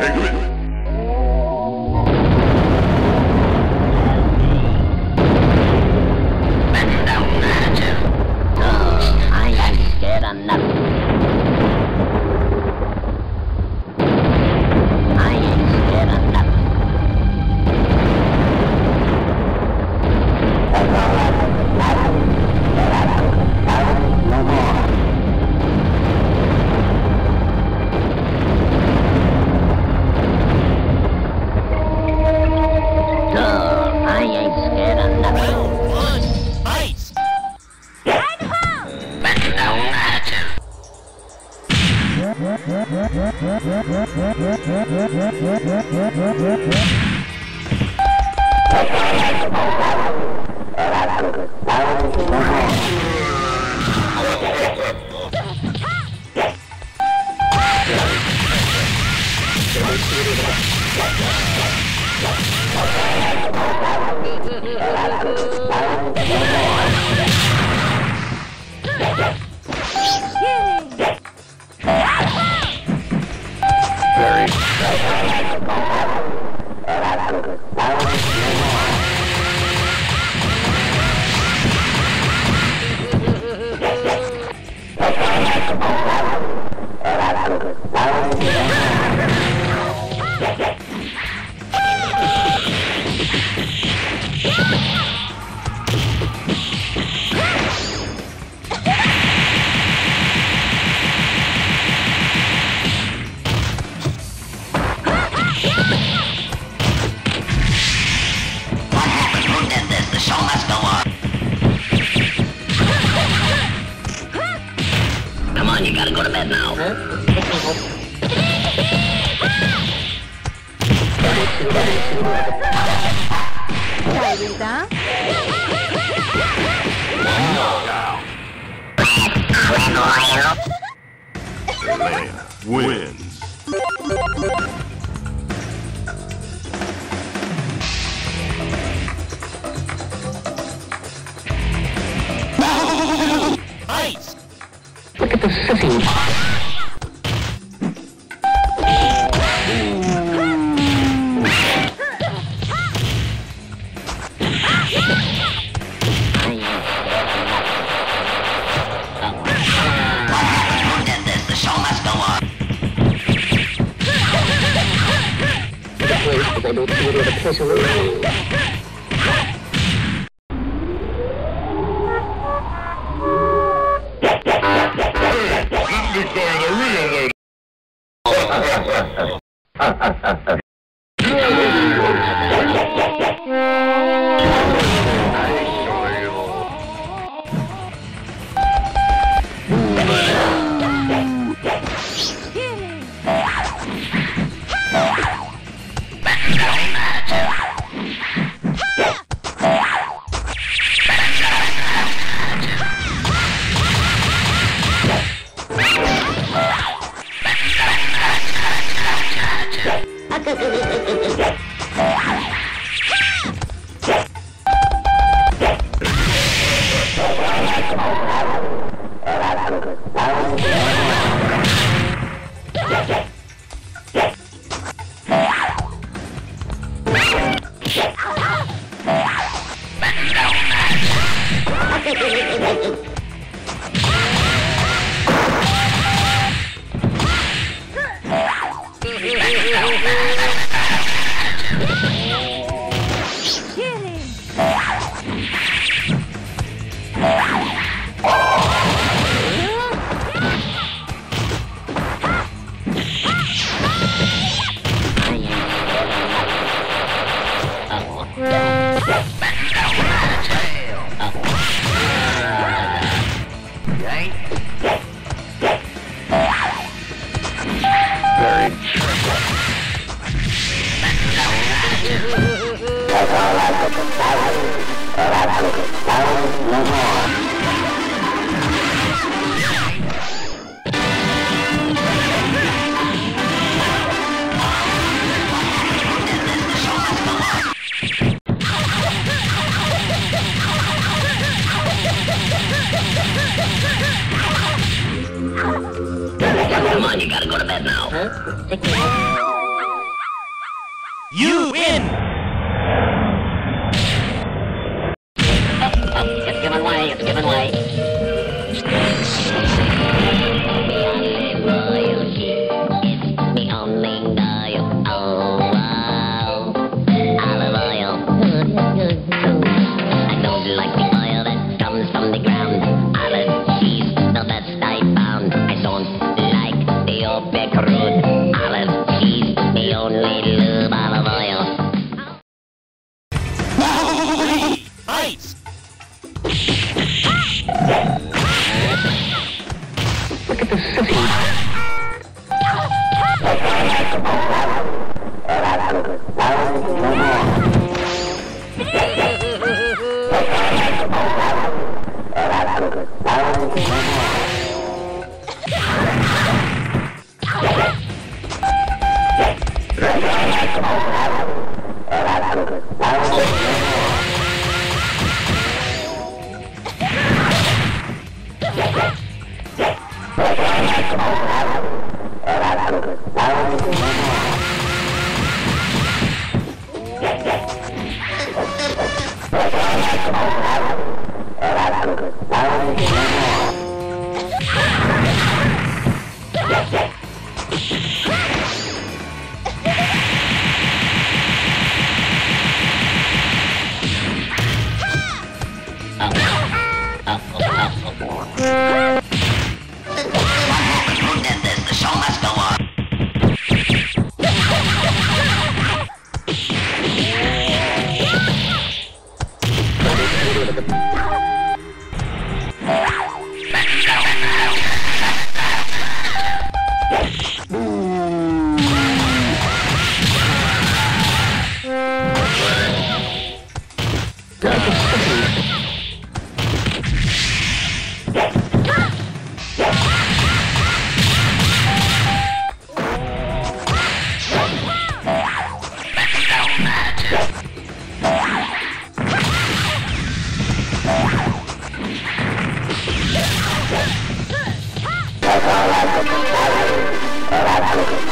I What Come on, you gotta go to bed now. Dai, Rita. Man What happened? Who did this? The show ハハハハ。Way. Come on, you gotta go to bed now. Huh? You win! the city. Who Thank